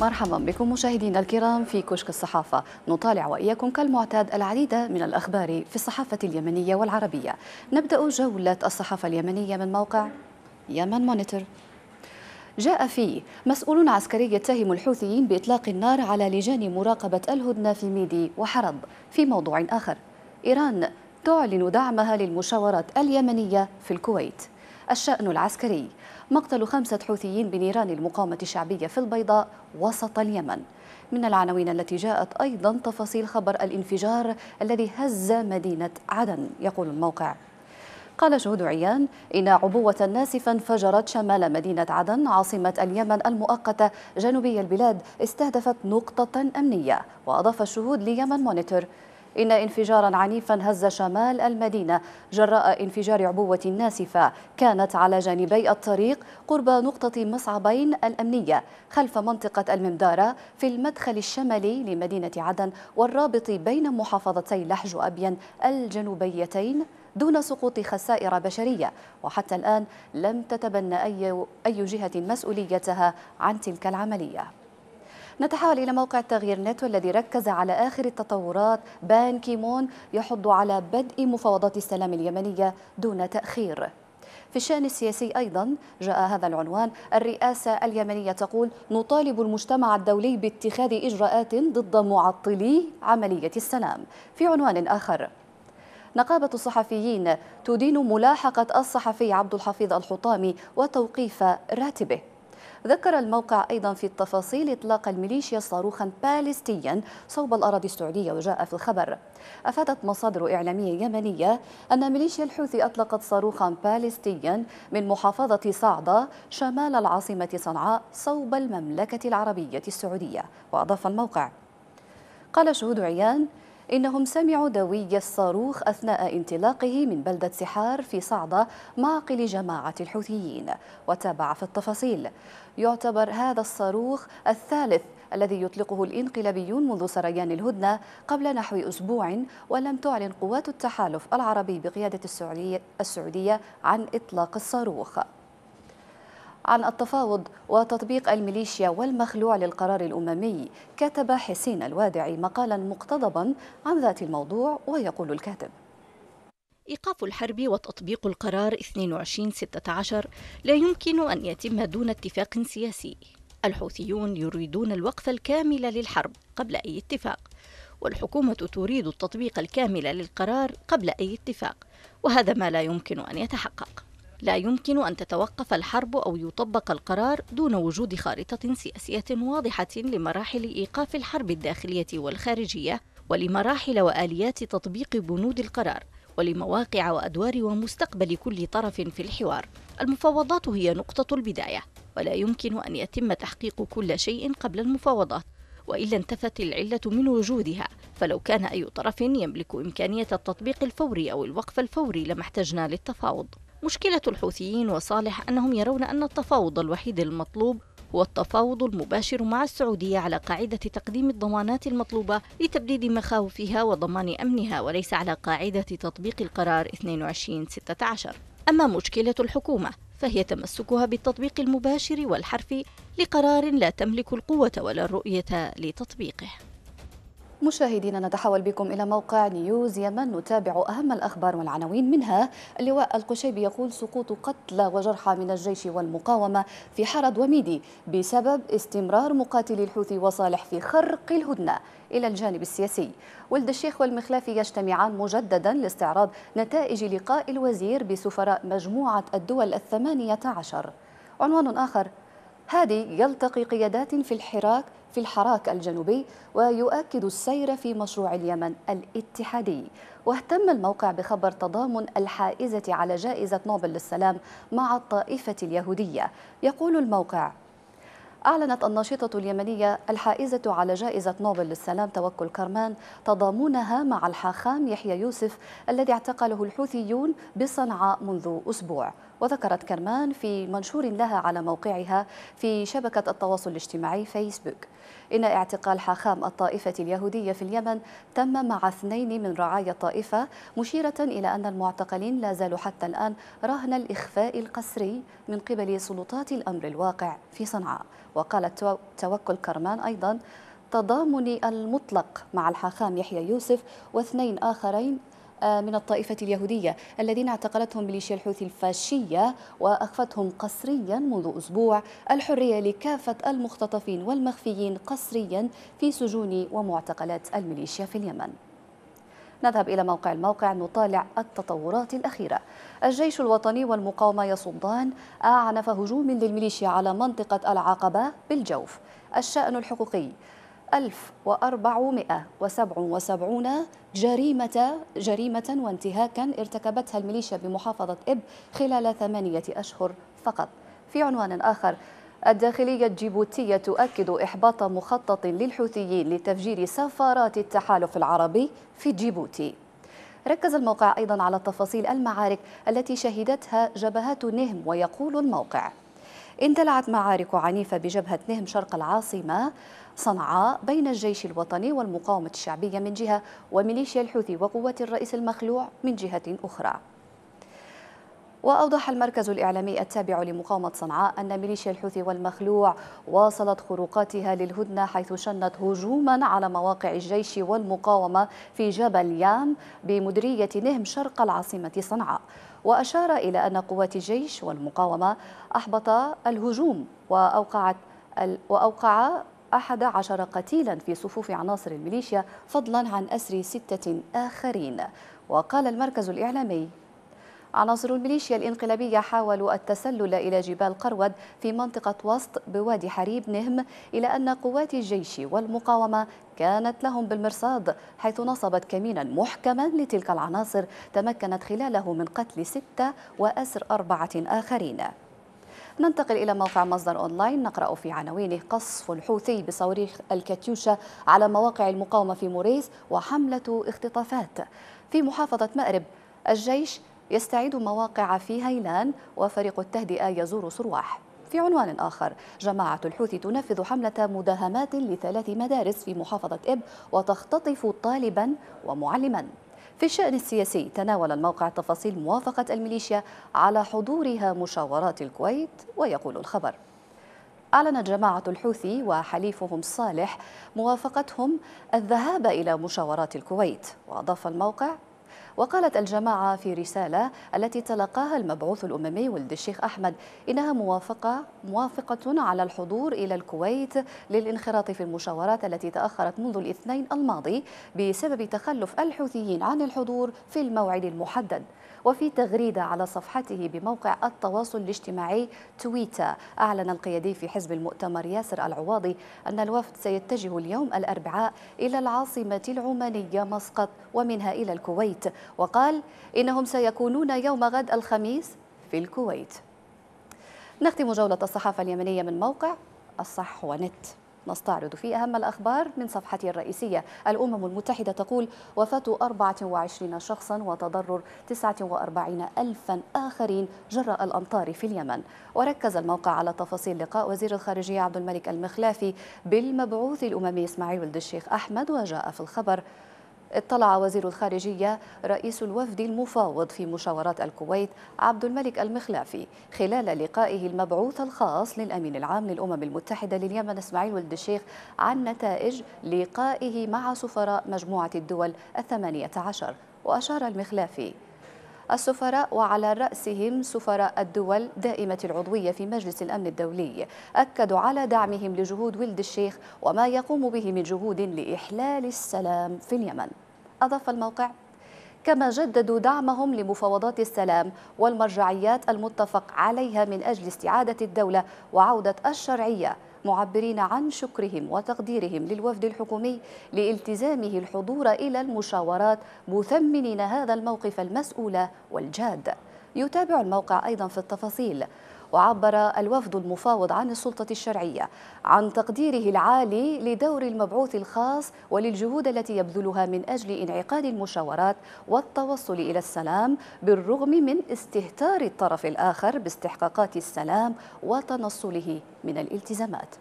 مرحبا بكم مشاهدينا الكرام في كشك الصحافة. نطالع وإياكم كالمعتاد العديد من الأخبار في الصحافة اليمنية والعربية. نبدأ جولة الصحافة اليمنية من موقع يمن مونيتور. جاء فيه مسؤول عسكري يتهم الحوثيين بإطلاق النار على لجان مراقبة الهدنة في ميدي وحرض في موضوع آخر إيران تعلن دعمها للمشاورات اليمنية في الكويت. الشأن العسكري. مقتل خمسة حوثيين بنيران المقاومة الشعبية في البيضاء وسط اليمن. من العناوين التي جاءت أيضا تفاصيل خبر الانفجار الذي هز مدينة عدن يقول الموقع. قال شهود عيان إن عبوة ناسفة انفجرت شمال مدينة عدن عاصمة اليمن المؤقتة جنوبي البلاد استهدفت نقطة أمنية وأضاف الشهود ليمن مونيتور. إن انفجارا عنيفا هز شمال المدينة جراء انفجار عبوة ناسفة. كانت على جانبي الطريق قرب نقطة مصعبين الأمنية خلف منطقة الممدارة في المدخل الشمالي لمدينة عدن والرابط بين محافظتي لحج وأبين الجنوبيتين دون سقوط خسائر بشرية. وحتى الآن لم تتبنى أي, أي جهة مسؤوليتها عن تلك العملية. نتحول إلى موقع تغيير نت والذي ركز على آخر التطورات. بان كيمون يحض على بدء مفاوضات السلام اليمنية دون تأخير. في الشأن السياسي أيضا جاء هذا العنوان. الرئاسة اليمنية تقول نطالب المجتمع الدولي باتخاذ إجراءات ضد معطلي عملية السلام. في عنوان آخر. نقابة الصحفيين تدين ملاحقة الصحفي عبد الحفيظ الحطامي وتوقيف راتبه. ذكر الموقع أيضا في التفاصيل إطلاق الميليشيا صاروخا باليستيا صوب الأراضي السعودية وجاء في الخبر. أفادت مصادر إعلامية يمنية أن ميليشيا الحوثي أطلقت صاروخا باليستيا من محافظة صعدة شمال العاصمة صنعاء صوب المملكة العربية السعودية. وأضاف الموقع. قال شهود عيان إنهم سمعوا دوي الصاروخ أثناء انطلاقه من بلدة سحار في صعدة معقل جماعة الحوثيين وتابع في التفاصيل. يعتبر هذا الصاروخ الثالث الذي يطلقه الإنقلابيون منذ سريان الهدنة قبل نحو أسبوع ولم تعلن قوات التحالف العربي بقيادة السعودية عن إطلاق الصاروخ. عن التفاوض وتطبيق الميليشيا والمخلوع للقرار الأممي كتب حسين الوادعي مقالا مقتضبا عن ذات الموضوع ويقول الكاتب. إيقاف الحرب وتطبيق القرار 2216 لا يمكن أن يتم دون اتفاق سياسي. الحوثيون يريدون الوقف الكامل للحرب قبل أي اتفاق والحكومة تريد التطبيق الكامل للقرار قبل أي اتفاق وهذا ما لا يمكن أن يتحقق. لا يمكن أن تتوقف الحرب أو يطبق القرار دون وجود خارطة سياسية واضحة لمراحل إيقاف الحرب الداخلية والخارجية ولمراحل وآليات تطبيق بنود القرار ولمواقع وأدوار ومستقبل كل طرف في الحوار. المفاوضات هي نقطة البداية ولا يمكن أن يتم تحقيق كل شيء قبل المفاوضات. وإلا انتفت العلة من وجودها فلو كان أي طرف يملك إمكانية التطبيق الفوري أو الوقف الفوري لما احتجنا للتفاوض. مشكلة الحوثيين وصالح أنهم يرون أن التفاوض الوحيد المطلوب هو التفاوض المباشر مع السعودية على قاعدة تقديم الضمانات المطلوبة لتبديد مخاوفها وضمان أمنها وليس على قاعدة تطبيق القرار 2216 أما مشكلة الحكومة فهي تمسكها بالتطبيق المباشر والحرفي لقرار لا تملك القوة ولا الرؤية لتطبيقه. مشاهدينا نتحول بكم إلى موقع نيوز يمن. نتابع أهم الأخبار والعناوين منها. اللواء القشيبي يقول سقوط قتلى وجرحى من الجيش والمقاومة في حرد وميدي بسبب استمرار مقاتلي الحوثي وصالح في خرق الهدنة. إلى الجانب السياسي ولد الشيخ والمخلافي يجتمعان مجددا لاستعراض نتائج لقاء الوزير بسفراء مجموعة الدول الثمانية عشر. عنوان آخر هادي يلتقي قيادات في الحراك في الحراك الجنوبي ويؤكد السير في مشروع اليمن الاتحادي. واهتم الموقع بخبر تضامن الحائزة على جائزة نوبل للسلام مع الطائفة اليهودية. يقول الموقع أعلنت الناشطة اليمنية الحائزة على جائزة نوبل للسلام توكل كرمان تضامنها مع الحاخام يحيى يوسف الذي اعتقله الحوثيون بصنعاء منذ أسبوع. وذكرت كرمان في منشور لها على موقعها في شبكة التواصل الاجتماعي فيسبوك. إن اعتقال حاخام الطائفة اليهودية في اليمن تم مع اثنين من رعايا الطائفة مشيرة إلى أن المعتقلين لا زالوا حتى الآن رهن الإخفاء القسري من قبل سلطات الأمر الواقع في صنعاء. وقالت توكل كرمان أيضا تضامني المطلق مع الحاخام يحيى يوسف واثنين آخرين من الطائفة اليهودية الذين اعتقلتهم ميليشيا الحوثي الفاشية وأخفتهم قسريا منذ أسبوع الحرية لكافة المختطفين والمخفيين قسريا في سجون ومعتقلات الميليشيا في اليمن. نذهب إلى موقع الموقع نطالع التطورات الأخيرة. الجيش الوطني والمقاومة يصدان أعنف هجوم للميليشيا على منطقة العقبة بالجوف. الشأن الحقوقي. 1477 جريمة جريمة وانتهاكا ارتكبتها الميليشيا بمحافظة إب خلال ثمانية أشهر فقط. في عنوان آخر الداخلية الجيبوتية تؤكد إحباط مخطط للحوثيين لتفجير سفارات التحالف العربي في جيبوتي. ركز الموقع أيضا على تفاصيل المعارك التي شهدتها جبهات نهم ويقول الموقع اندلعت معارك عنيفة بجبهة نهم شرق العاصمة صنعاء بين الجيش الوطني والمقاومة الشعبية من جهة وميليشيا الحوثي وقوات الرئيس المخلوع من جهة أخرى. وأوضح المركز الإعلامي التابع لمقاومة صنعاء أن ميليشيا الحوثي والمخلوع واصلت خروقاتها للهدنة حيث شنت هجوما على مواقع الجيش والمقاومة في جبل يام بمديرية نهم شرق العاصمة صنعاء وأشار إلى أن قوات الجيش والمقاومة أحبط الهجوم وأوقعت وأوقع أحد عشر قتيلا في صفوف عناصر الميليشيا فضلا عن أسر ستة آخرين. وقال المركز الإعلامي عناصر الميليشيا الانقلابية حاولوا التسلل إلى جبال قرود في منطقة وسط بوادي حريب نهم إلى أن قوات الجيش والمقاومة كانت لهم بالمرصاد حيث نصبت كمينا محكما لتلك العناصر تمكنت خلاله من قتل ستة وأسر أربعة آخرين. ننتقل إلى موقع مصدر أونلاين نقرأ في عناوينه قصف الحوثي بصواريخ الكاتيوشا على مواقع المقاومة في موريس وحملة اختطافات. في محافظة مأرب الجيش يستعيد مواقع في هيلان وفريق التهدئة يزور صرواح في عنوان آخر جماعة الحوثي تنفذ حملة مداهمات لثلاث مدارس في محافظة إب وتختطف طالبا ومعلما. في الشأن السياسي تناول الموقع تفاصيل موافقة الميليشيا على حضورها مشاورات الكويت ويقول الخبر. أعلنت جماعة الحوثي وحليفهم صالح موافقتهم الذهاب إلى مشاورات الكويت. وأضاف الموقع وقالت الجماعة في رسالة التي تلقاها المبعوث الأممي ولد الشيخ أحمد إنها موافقة موافقة على الحضور إلى الكويت للانخراط في المشاورات التي تأخرت منذ الاثنين الماضي بسبب تخلف الحوثيين عن الحضور في الموعد المحدد. وفي تغريدة على صفحته بموقع التواصل الاجتماعي تويتا أعلن القيادي في حزب المؤتمر ياسر العواضي أن الوفد سيتجه اليوم الأربعاء إلى العاصمة العمانية مسقط ومنها إلى الكويت. وقال إنهم سيكونون يوم غد الخميس في الكويت. نختم جولة الصحافة اليمنية من موقع الصح ونت نستعرض في أهم الأخبار من صفحتي الرئيسية. الأمم المتحدة تقول وفاة 24 شخصا وتضرر 49 ألفا آخرين جراء الأمطار في اليمن. وركز الموقع على تفاصيل لقاء وزير الخارجية عبد الملك المخلافي بالمبعوث الأممي إسماعيل ولد الشيخ أحمد وجاء في الخبر اطلع وزير الخارجية رئيس الوفد المفاوض في مشاورات الكويت عبد الملك المخلافي خلال لقائه المبعوث الخاص للأمين العام للأمم المتحدة لليمن إسماعيل ولد الشيخ عن نتائج لقائه مع سفراء مجموعة الدول الثمانية عشر. وأشار المخلافي السفراء وعلى رأسهم سفراء الدول دائمة العضوية في مجلس الأمن الدولي. أكدوا على دعمهم لجهود ولد الشيخ وما يقوم به من جهود لإحلال السلام في اليمن. أضاف الموقع كما جددوا دعمهم لمفاوضات السلام والمرجعيات المتفق عليها من أجل استعادة الدولة وعودة الشرعية معبرين عن شكرهم وتقديرهم للوفد الحكومي لالتزامه الحضور إلى المشاورات مثمنين هذا الموقف المسؤول والجاد. يتابع الموقع أيضا في التفاصيل. وعبر الوفد المفاوض عن السلطة الشرعية عن تقديره العالي لدور المبعوث الخاص وللجهود التي يبذلها من أجل انعقاد المشاورات والتوصل إلى السلام بالرغم من استهتار الطرف الآخر باستحقاقات السلام وتنصله من الالتزامات.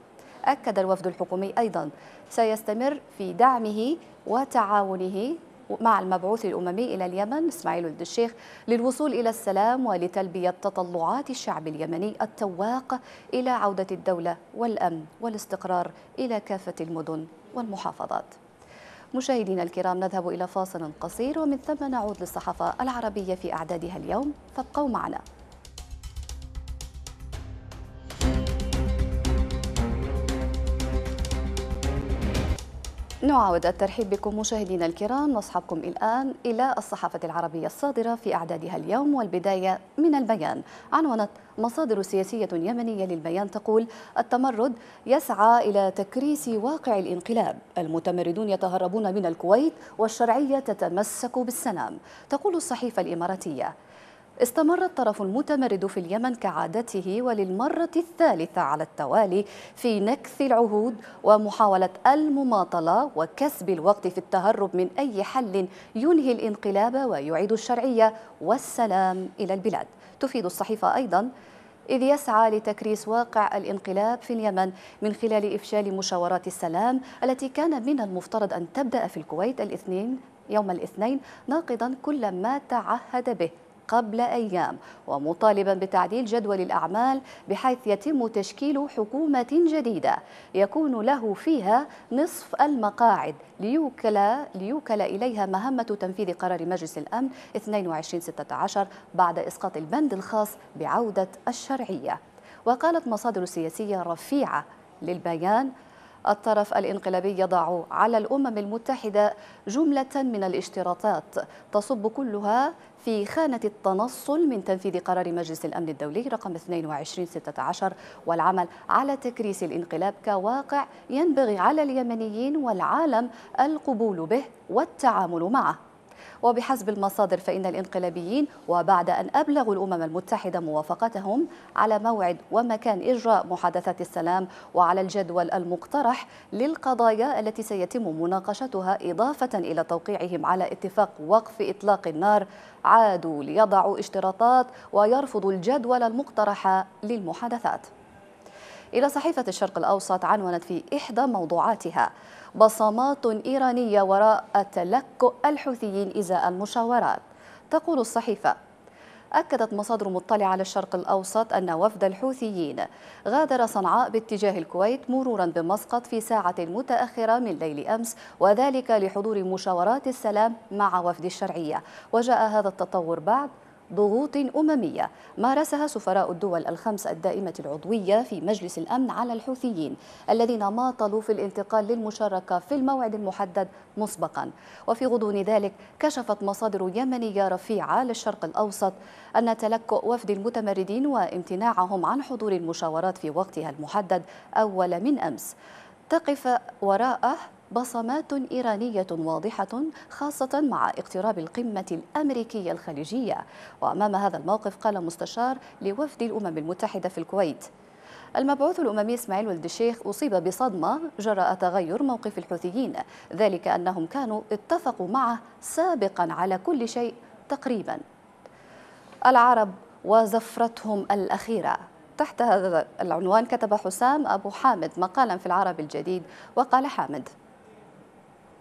أكد الوفد الحكومي أيضا سيستمر في دعمه وتعاونه مع المبعوث الأممي إلى اليمن إسماعيل ولد الشيخ للوصول إلى السلام ولتلبية تطلعات الشعب اليمني التواق إلى عودة الدولة والأمن والاستقرار إلى كافة المدن والمحافظات. مشاهدينا الكرام نذهب إلى فاصل قصير ومن ثم نعود للصحافة العربية في أعدادها اليوم. فابقوا معنا. نعاود الترحيب بكم مشاهدينا الكرام نصحبكم الآن إلى الصحافة العربية الصادرة في أعدادها اليوم والبداية من البيان. عنونت مصادر سياسية يمنية للبيان تقول التمرد يسعى إلى تكريس واقع الانقلاب. المتمردون يتهربون من الكويت والشرعية تتمسك بالسلام. تقول الصحيفة الإماراتية استمر الطرف المتمرد في اليمن كعادته وللمرة الثالثة على التوالي في نكث العهود ومحاولة المماطلة وكسب الوقت في التهرب من أي حل ينهي الانقلاب ويعيد الشرعية. والسلام إلى البلاد. تفيد الصحيفة أيضا إذ يسعى لتكريس واقع الانقلاب في اليمن من خلال إفشال مشاورات السلام التي كان من المفترض أن تبدأ في الكويت الاثنين يوم الاثنين ناقضا كل ما تعهد به. قبل أيام ومطالبا بتعديل جدول الأعمال بحيث يتم تشكيل حكومة جديدة يكون له فيها نصف المقاعد ليوكل, ليوكل إليها مهمة تنفيذ قرار مجلس الأمن 2216 بعد إسقاط البند الخاص بعودة الشرعية. وقالت مصادر سياسية رفيعة للبيان الطرف الانقلابي يضع على الأمم المتحدة جملة من الاشتراطات تصب كلها في خانة التنصل من تنفيذ قرار مجلس الأمن الدولي رقم 2216 والعمل على تكريس الانقلاب كواقع ينبغي على اليمنيين والعالم القبول به والتعامل معه. وبحسب المصادر فإن الانقلابيين وبعد أن أبلغوا الأمم المتحدة موافقتهم على موعد ومكان إجراء محادثات السلام وعلى الجدول المقترح للقضايا التي سيتم مناقشتها إضافة إلى توقيعهم على اتفاق وقف إطلاق النار عادوا ليضعوا اشتراطات ويرفضوا الجدول المقترح للمحادثات. إلى صحيفة الشرق الأوسط عنونت في إحدى موضوعاتها. بصمات إيرانية وراء تلكؤ الحوثيين إزاء المشاورات. تقول الصحيفة أكدت مصادر مطلعة على الشرق الأوسط أن وفد الحوثيين غادر صنعاء باتجاه الكويت مرورا بمسقط في ساعة متأخرة من ليل أمس وذلك لحضور مشاورات السلام مع وفد الشرعية. وجاء هذا التطور بعد ضغوط أممية مارسها سفراء الدول الخمس الدائمة العضوية في مجلس الأمن على الحوثيين الذين ماطلوا في الانتقال للمشاركة في الموعد المحدد مسبقا. وفي غضون ذلك كشفت مصادر يمنية رفيعة للشرق الأوسط أن تلكؤ وفد المتمردين وامتناعهم عن حضور المشاورات في وقتها المحدد أول من أمس. تقف وراءه بصمات إيرانية واضحة خاصة مع اقتراب القمة الأمريكية الخليجية. وأمام هذا الموقف قال مستشار لوفد الأمم المتحدة في الكويت. المبعوث الأممي إسماعيل ولد الشيخ أصيب بصدمة جراء تغير موقف الحوثيين. ذلك أنهم كانوا اتفقوا معه سابقا على كل شيء تقريبا. العرب وزفرتهم الأخيرة. تحت هذا العنوان كتب حسام أبو حامد مقالا في العرب الجديد وقال حامد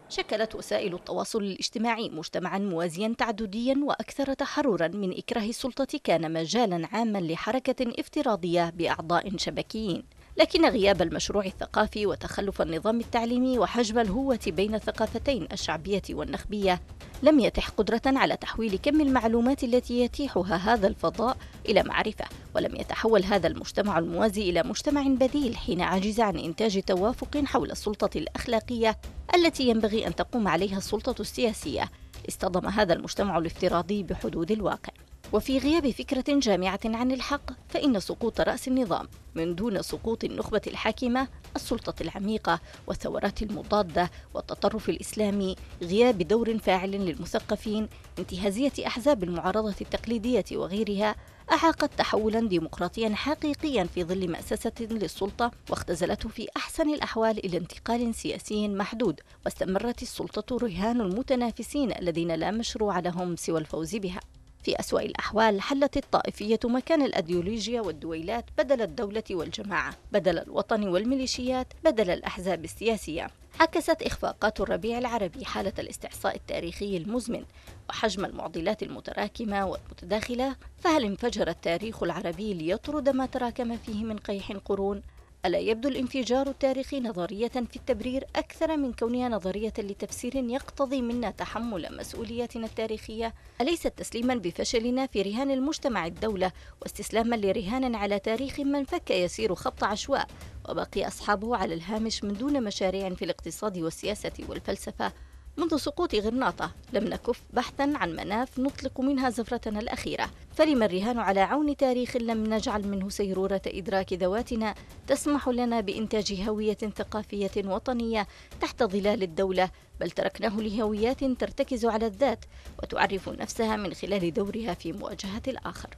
شكلت وسائل التواصل الاجتماعي مجتمعا موازيا تعدديا وأكثر تحررا من إكراه السلطة كان مجالا عاما لحركة افتراضية بأعضاء شبكيين. لكن غياب المشروع الثقافي وتخلف النظام التعليمي وحجب الهوة بين الثقافتين الشعبية والنخبية لم يتح قدرة على تحويل كم المعلومات التي يتيحها هذا الفضاء إلى معرفة ولم يتحول هذا المجتمع الموازي إلى مجتمع بديل حين عجز عن إنتاج توافق حول السلطة الأخلاقية التي ينبغي أن تقوم عليها السلطة السياسية. اصطدم هذا المجتمع الافتراضي بحدود الواقع. وفي غياب فكرة جامعة عن الحق فإن سقوط رأس النظام من دون سقوط النخبة الحاكمة السلطة العميقة والثورات المضادة والتطرف الإسلامي غياب دور فاعل للمثقفين انتهازية أحزاب المعارضة التقليدية وغيرها أعاقت تحولا ديمقراطيا حقيقيا في ظل مأسسة للسلطة واختزلته في أحسن الأحوال إلى انتقال سياسي محدود واستمرت السلطة رهان المتنافسين الذين لا مشروع لهم سوى الفوز بها. في أسوأ الأحوال حلت الطائفية مكان الأيديولوجيا والدويلات بدل الدولة والجماعة بدل الوطن والميليشيات بدل الأحزاب السياسية. عكست إخفاقات الربيع العربي حالة الاستعصاء التاريخي المزمن وحجم المعضلات المتراكمة والمتداخلة. فهل انفجر التاريخ العربي ليطرد ما تراكم فيه من قيح قرون ألا يبدو الانفجار التاريخي نظرية في التبرير أكثر من كونها نظرية لتفسير يقتضي منا تحمل مسؤولياتنا التاريخية؟ أليست تسليما بفشلنا في رهان المجتمع الدولة واستسلاما لرهان على تاريخ من فك يسير خط عشواء وبقي أصحابه على الهامش من دون مشاريع في الاقتصاد والسياسة والفلسفة منذ سقوط غرناطة لم نكف بحثا عن مناف نطلق منها زفرتنا الأخيرة فلما الرهان على عون تاريخ لم نجعل منه سيرورة إدراك ذواتنا تسمح لنا بإنتاج هوية ثقافية وطنية تحت ظلال الدولة بل تركناه لهويات ترتكز على الذات وتعرف نفسها من خلال دورها في مواجهة الآخر.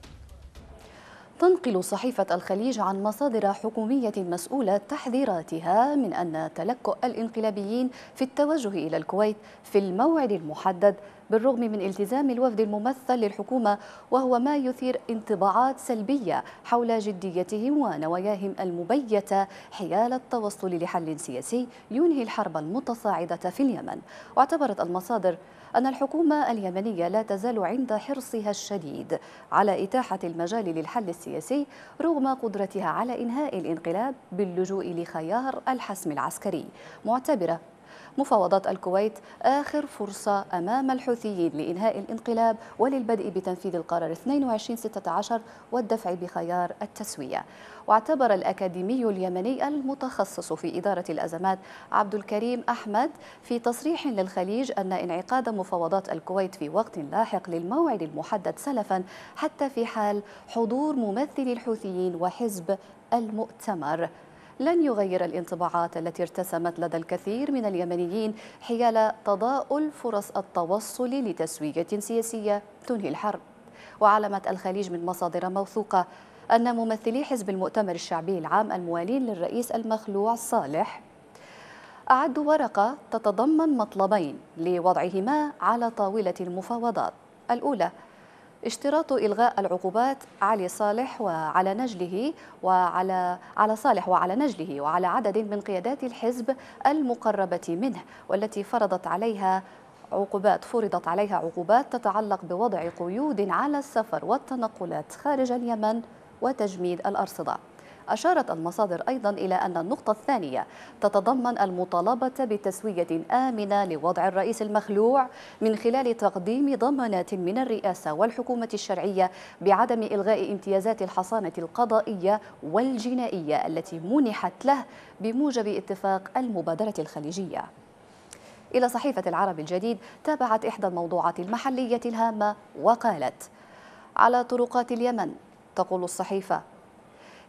تنقل صحيفة الخليج عن مصادر حكومية مسؤولة تحذيراتها من أن تلكؤ الانقلابيين في التوجه إلى الكويت في الموعد المحدد بالرغم من التزام الوفد الممثل للحكومة وهو ما يثير انطباعات سلبية حول جديتهم ونواياهم المبيتة حيال التوصل لحل سياسي ينهي الحرب المتصاعدة في اليمن. واعتبرت المصادر أن الحكومة اليمنية لا تزال عند حرصها الشديد على إتاحة المجال للحل السياسي رغم قدرتها على إنهاء الانقلاب باللجوء لخيار الحسم العسكري. معتبرة مفاوضات الكويت آخر فرصة أمام الحوثيين لإنهاء الانقلاب وللبدء بتنفيذ القرار 2216 والدفع بخيار التسوية. واعتبر الأكاديمي اليمني المتخصص في إدارة الأزمات عبد الكريم أحمد في تصريح للخليج أن انعقاد مفاوضات الكويت في وقت لاحق للموعد المحدد سلفا حتى في حال حضور ممثل الحوثيين وحزب المؤتمر. لن يغير الانطباعات التي ارتسمت لدى الكثير من اليمنيين حيال تضاؤل فرص التوصل لتسوية سياسية تنهي الحرب. وعلمت الخليج من مصادر موثوقة أن ممثلي حزب المؤتمر الشعبي العام الموالين للرئيس المخلوع صالح أعدوا ورقة تتضمن مطلبين لوضعهما على طاولة المفاوضات. الأولى اشتراط إلغاء العقوبات علي صالح وعلى نجله وعلى على صالح وعلى نجله وعلى عدد من قيادات الحزب المقربة منه والتي فرضت عليها عقوبات فرضت عليها عقوبات تتعلق بوضع قيود على السفر والتنقلات خارج اليمن وتجميد الأرصدة. أشارت المصادر أيضا إلى أن النقطة الثانية تتضمن المطالبة بتسوية آمنة لوضع الرئيس المخلوع من خلال تقديم ضمانات من الرئاسة والحكومة الشرعية بعدم إلغاء امتيازات الحصانة القضائية والجنائية التي منحت له بموجب اتفاق المبادرة الخليجية. إلى صحيفة العرب الجديد تابعت إحدى الموضوعات المحلية الهامة وقالت على طرقات اليمن تقول الصحيفة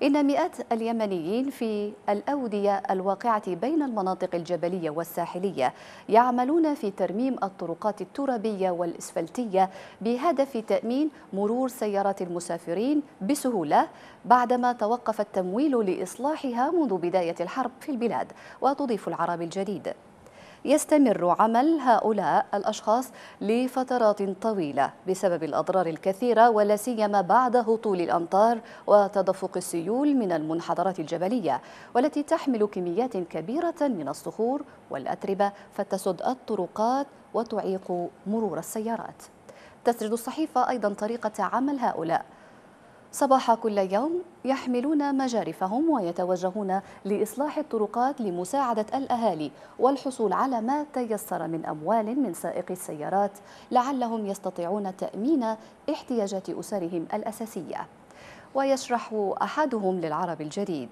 إن مئات اليمنيين في الأودية الواقعة بين المناطق الجبلية والساحلية يعملون في ترميم الطرقات الترابية والإسفلتية بهدف تأمين مرور سيارات المسافرين بسهولة بعدما توقف التمويل لإصلاحها منذ بداية الحرب في البلاد. وتضيف العرب الجديد. يستمر عمل هؤلاء الأشخاص لفترات طويلة بسبب الأضرار الكثيرة ولا سيما بعد هطول الأمطار وتدفق السيول من المنحدرات الجبلية والتي تحمل كميات كبيرة من الصخور والأتربة فتسد الطرقات وتعيق مرور السيارات. تسرد الصحيفة أيضا طريقة عمل هؤلاء. صباح كل يوم يحملون مجارفهم ويتوجهون لإصلاح الطرقات لمساعدة الأهالي والحصول على ما تيسر من أموال من سائقي السيارات لعلهم يستطيعون تأمين احتياجات أسرهم الأساسية. ويشرح أحدهم للعرب الجديد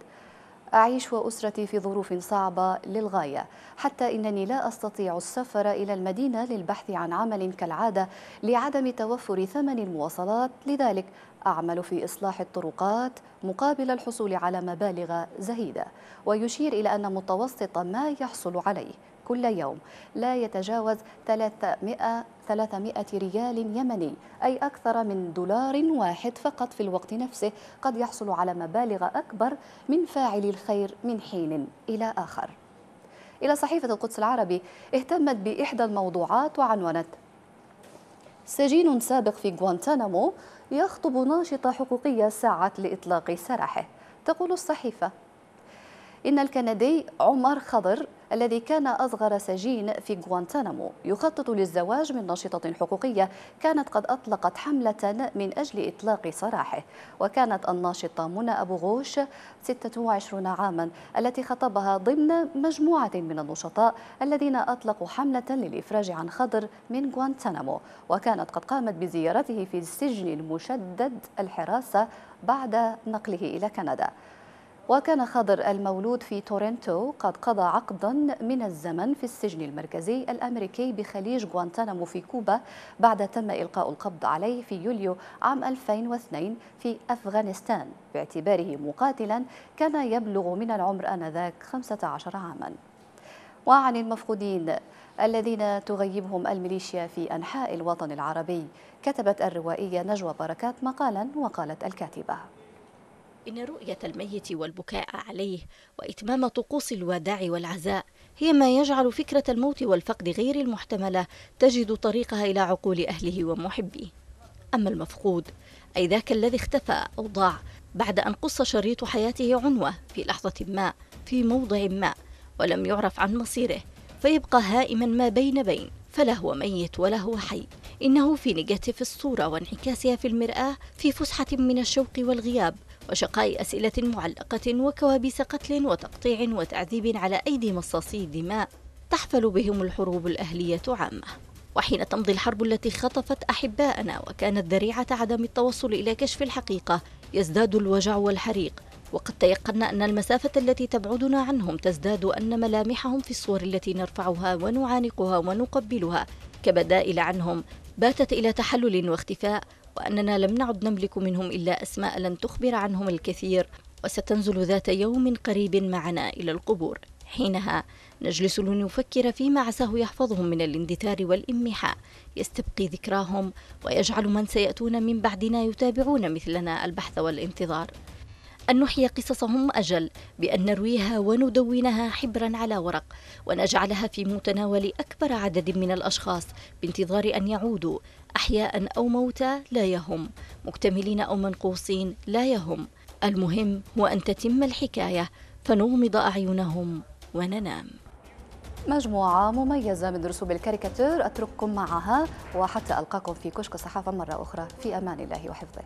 أعيش وأسرتي في ظروف صعبة للغاية حتى إنني لا أستطيع السفر إلى المدينة للبحث عن عمل كالعادة لعدم توفر ثمن المواصلات. لذلك أعمل في إصلاح الطرقات مقابل الحصول على مبالغ زهيدة ويشير إلى أن متوسط ما يحصل عليه. كل يوم. لا يتجاوز 300 300 ريال يمني أي أكثر من دولار واحد فقط في الوقت نفسه. قد يحصل على مبالغ أكبر من فاعل الخير من حين إلى آخر. إلى صحيفة القدس العربي اهتمت بإحدى الموضوعات وعنونت سجين سابق في غوانتانامو يخطب ناشطة حقوقية ساعات لإطلاق سراحه. تقول الصحيفة إن الكندي عمر خضر الذي كان أصغر سجين في غوانتانامو يخطط للزواج من ناشطة حقوقية كانت قد أطلقت حملة من أجل إطلاق سراحه. وكانت الناشطة منى أبو غوش 26 عاما التي خطبها ضمن مجموعة من النشطاء الذين أطلقوا حملة للإفراج عن خضر من غوانتانامو. وكانت قد قامت بزيارته في السجن المشدد الحراسة بعد نقله إلى كندا. وكان خضر المولود في تورنتو قد قضى عقدا من الزمن في السجن المركزي الأمريكي بخليج غوانتانامو في كوبا بعد تم إلقاء القبض عليه في يوليو عام 2002 في أفغانستان. باعتباره مقاتلا كان يبلغ من العمر آنذاك 15 عاما. وعن المفقودين الذين تغيبهم الميليشيا في أنحاء الوطن العربي كتبت الروائية نجوى بركات مقالا وقالت الكاتبة إن رؤية الميت والبكاء عليه وإتمام طقوس الوداع والعزاء هي ما يجعل فكرة الموت والفقد غير المحتملة تجد طريقها إلى عقول أهله ومحبيه. أما المفقود أي ذاك الذي اختفى أو ضاع بعد أن قص شريط حياته عنوة في لحظة ما في موضع ما ولم يعرف عن مصيره فيبقى هائما ما بين بين فلا هو ميت ولا هو حي. إنه في negative الصورة وانعكاسها في المرآة في فسحة من الشوق والغياب. وشقاء أسئلة معلقة وكوابيس قتل وتقطيع وتعذيب على أيدي مصاصي الدماء تحفل بهم الحروب الأهلية عامة. وحين تمضي الحرب التي خطفت أحباءنا وكانت ذريعة عدم التوصل إلى كشف الحقيقة يزداد الوجع والحريق. وقد تيقنا أن المسافة التي تبعدنا عنهم تزداد أن ملامحهم في الصور التي نرفعها ونعانقها ونقبلها كبدائل عنهم باتت إلى تحلل واختفاء وأننا لم نعد نملك منهم إلا أسماء لن تخبر عنهم الكثير وستنزل ذات يوم قريب معنا إلى القبور. حينها نجلس لنفكر فيما عساه يحفظهم من الاندثار والإمحاء. يستبقي ذكراهم ويجعل من سيأتون من بعدنا يتابعون مثلنا البحث والانتظار. أن نحيي قصصهم أجل بأن نرويها وندونها حبرا على ورق ونجعلها في متناول أكبر عدد من الأشخاص بانتظار أن يعودوا أحياء أو موتى لا يهم مكتملين أو منقوصين لا يهم. المهم هو أن تتم الحكاية فنغمض أعينهم وننام. مجموعة مميزة من رسوم الكاريكاتير أترككم معها وحتى ألقاكم في كشك الصحافة مرة أخرى. في أمان الله وحفظه.